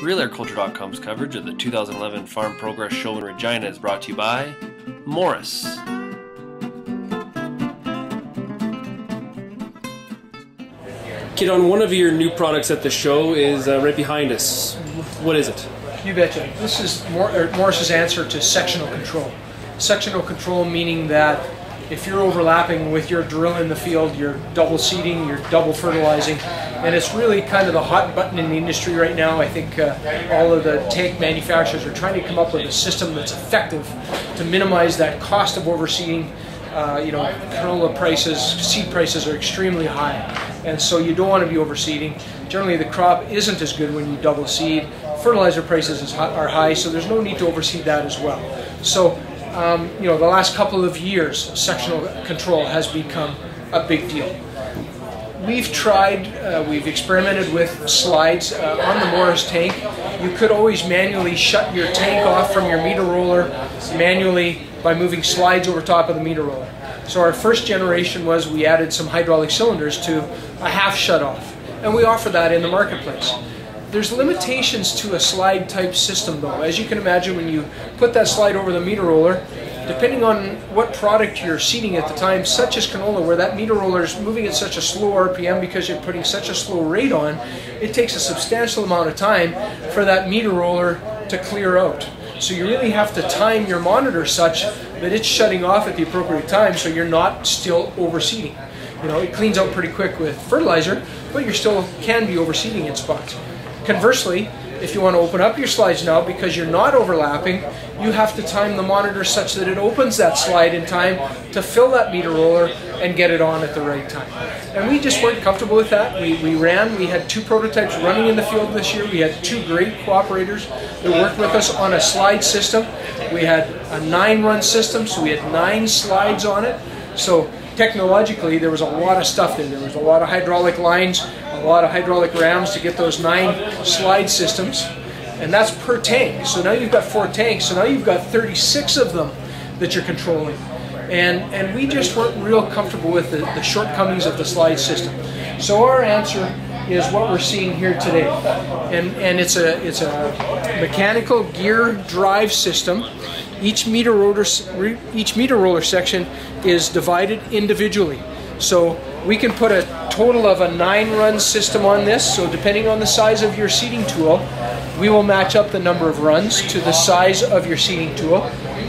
RealAgriculture.com's coverage of the 2011 Farm Progress Show in Regina is brought to you by Morris. Kid, on one of your new products at the show is uh, right behind us. What is it? You betcha. This is Mor Morris's answer to sectional control. Sectional control meaning that if you're overlapping with your drill in the field, you're double seeding, you're double fertilizing, and it's really kind of the hot button in the industry right now. I think uh, all of the tank manufacturers are trying to come up with a system that's effective to minimize that cost of overseeding. Uh, you know, canola prices, seed prices are extremely high, and so you don't want to be overseeding. Generally, the crop isn't as good when you double seed. Fertilizer prices are high, so there's no need to overseed that as well. So um, you know, the last couple of years, sectional control has become a big deal. We've tried, uh, we've experimented with slides uh, on the Morris tank. You could always manually shut your tank off from your meter roller manually by moving slides over top of the meter roller. So our first generation was we added some hydraulic cylinders to a half shut off. And we offer that in the marketplace. There's limitations to a slide type system though. As you can imagine when you put that slide over the meter roller, depending on what product you're seeding at the time, such as canola, where that meter roller is moving at such a slow RPM because you're putting such a slow rate on, it takes a substantial amount of time for that meter roller to clear out. So you really have to time your monitor such that it's shutting off at the appropriate time so you're not still overseeding. You know, it cleans out pretty quick with fertilizer, but you still can be overseeding in spots. Conversely, if you want to open up your slides now because you're not overlapping, you have to time the monitor such that it opens that slide in time to fill that meter roller and get it on at the right time. And we just weren't comfortable with that. We, we ran, we had two prototypes running in the field this year. We had two great cooperators that worked with us on a slide system. We had a nine run system, so we had nine slides on it. So technologically, there was a lot of stuff there. There was a lot of hydraulic lines, a lot of hydraulic rams to get those nine slide systems. And that's per tank. So now you've got four tanks. So now you've got 36 of them that you're controlling. And, and we just weren't real comfortable with the, the shortcomings of the slide system. So our answer is what we're seeing here today. And, and it's, a, it's a mechanical gear drive system each meter roller, each meter roller section is divided individually. So we can put a total of a nine run system on this. So depending on the size of your seeding tool, we will match up the number of runs to the size of your seeding tool.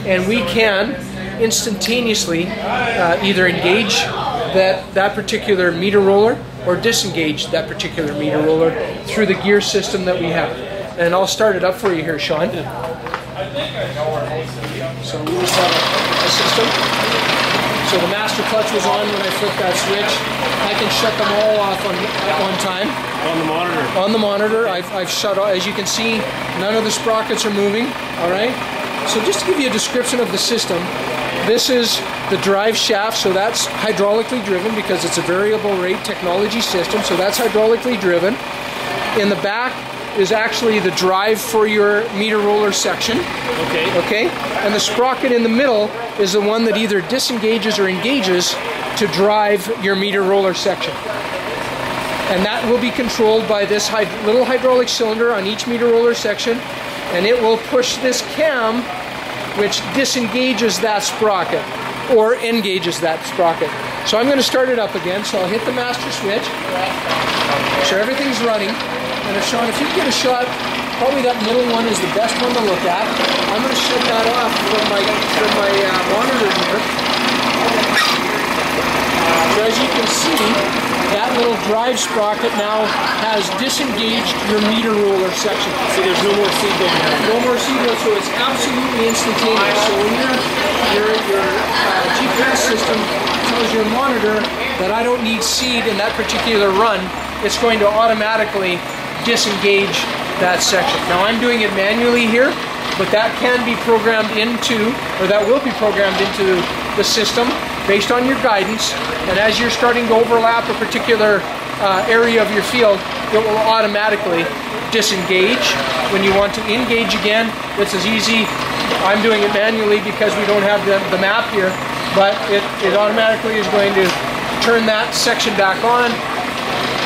And we can instantaneously uh, either engage that, that particular meter roller or disengage that particular meter roller through the gear system that we have. And I'll start it up for you here, Sean. So we just have a system. So the master clutch was on when I flipped that switch. I can shut them all off on, at one time. On the monitor? On the monitor. I've, I've shut off, as you can see, none of the sprockets are moving, all right? So just to give you a description of the system, this is the drive shaft, so that's hydraulically driven because it's a variable rate technology system, so that's hydraulically driven. In the back, is actually the drive for your meter roller section. Okay. Okay. And the sprocket in the middle is the one that either disengages or engages to drive your meter roller section. And that will be controlled by this hy little hydraulic cylinder on each meter roller section. And it will push this cam, which disengages that sprocket or engages that sprocket. So I'm going to start it up again. So I'll hit the master switch. So everything's running. And if Sean, if you get a shot, probably that middle one is the best one to look at. I'm going to shut that off from my from my uh, monitor here. So as you can see, that little drive sprocket now has disengaged your meter roller section. So there's no more seed going there. No more seed going, so it's absolutely instantaneous. So when your your, your uh, GPS system tells your monitor that I don't need seed in that particular run, it's going to automatically disengage that section. Now I'm doing it manually here, but that can be programmed into, or that will be programmed into the system based on your guidance. And as you're starting to overlap a particular uh, area of your field, it will automatically disengage. When you want to engage again, it's as easy. I'm doing it manually because we don't have the, the map here, but it, it automatically is going to turn that section back on.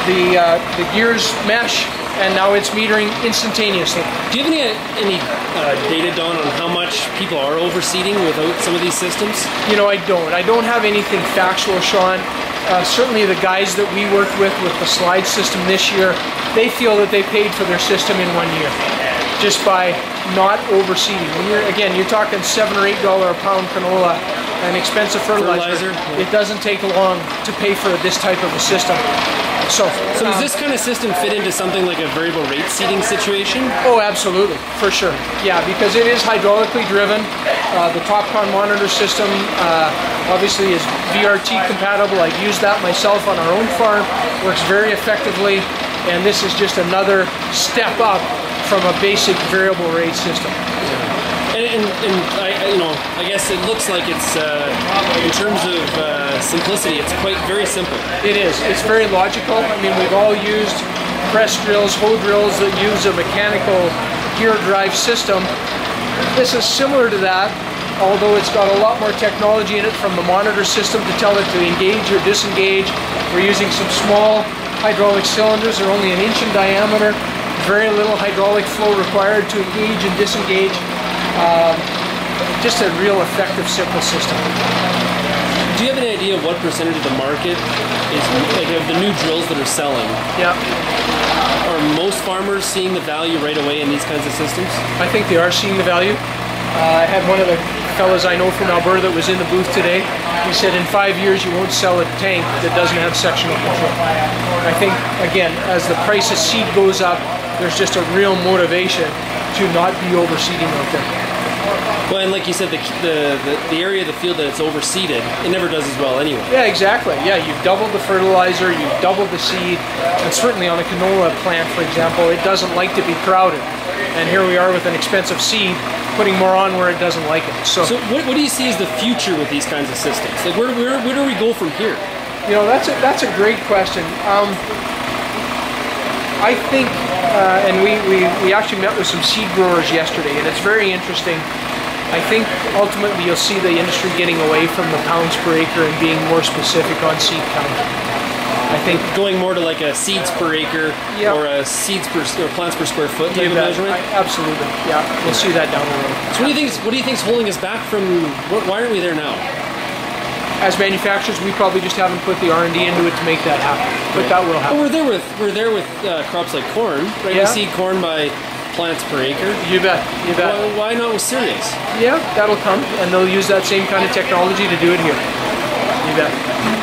The, uh, the gears mesh and now it's metering instantaneously. Do you have any any uh, data, Don, on how much people are overseeding without some of these systems? You know, I don't. I don't have anything factual, Sean. Uh, certainly, the guys that we worked with with the slide system this year, they feel that they paid for their system in one year, just by not overseeding. When you're again, you're talking seven or eight dollar a pound canola, an expensive fertilizer. Fertilizer, yeah. It doesn't take long to pay for this type of a system. So, So does um, this kind of system fit into something like a variable rate seeding situation? Oh, absolutely, for sure. Yeah, because it is hydraulically driven. Uh, the Topcon monitor system uh, obviously is VRT compatible. I've used that myself on our own farm. Works very effectively, and this is just another step up from a basic variable rate system. And, and, and I, you know, I guess it looks like it's, uh, in terms of uh, simplicity, it's quite very simple. It is. It's very logical. I mean, we've all used press drills, hoe drills that use a mechanical gear drive system. This is similar to that, although it's got a lot more technology in it from the monitor system to tell it to engage or disengage. We're using some small hydraulic cylinders. They're only an inch in diameter. Very little hydraulic flow required to engage and disengage. Um, just a real effective, simple system. Do you have any idea what percentage of the market is like of the new drills that are selling? Yeah. Are most farmers seeing the value right away in these kinds of systems? I think they are seeing the value. Uh, I had one of the fellows I know from Alberta that was in the booth today. He said in five years you won't sell a tank that doesn't have sectional control. I think, again, as the price of seed goes up, there's just a real motivation to not be overseeding out there. Well, and like you said, the, the, the, the area of the field that it's overseeded, it never does as well anyway. Yeah, exactly. Yeah, you've doubled the fertilizer, you've doubled the seed, and certainly on a canola plant, for example, it doesn't like to be crowded. And here we are with an expensive seed, putting more on where it doesn't like it. So what, what do you see as the future with these kinds of systems? Like where, where, where do we go from here? You know, that's a, that's a great question. Um, I think, uh, and we, we, we actually met with some seed growers yesterday, and it's very interesting. I think ultimately you'll see the industry getting away from the pounds per acre and being more specific on seed count. I think Going more to like a seeds per acre Yeah. or a seeds per or plants per square foot type of measurement. I- absolutely, yeah, we'll see that down the road. So what do you think? What do you think's holding us back from? What, why aren't we there now? As manufacturers, we probably just haven't put the R and D into it to make that happen, but that will happen. we're there with we're there with uh, crops like corn, right? Yeah. We seed corn by plants per acre. You bet, you bet. Why, why not with cereals? Yeah, that'll come, and they'll use that same kind of technology to do it here. You bet.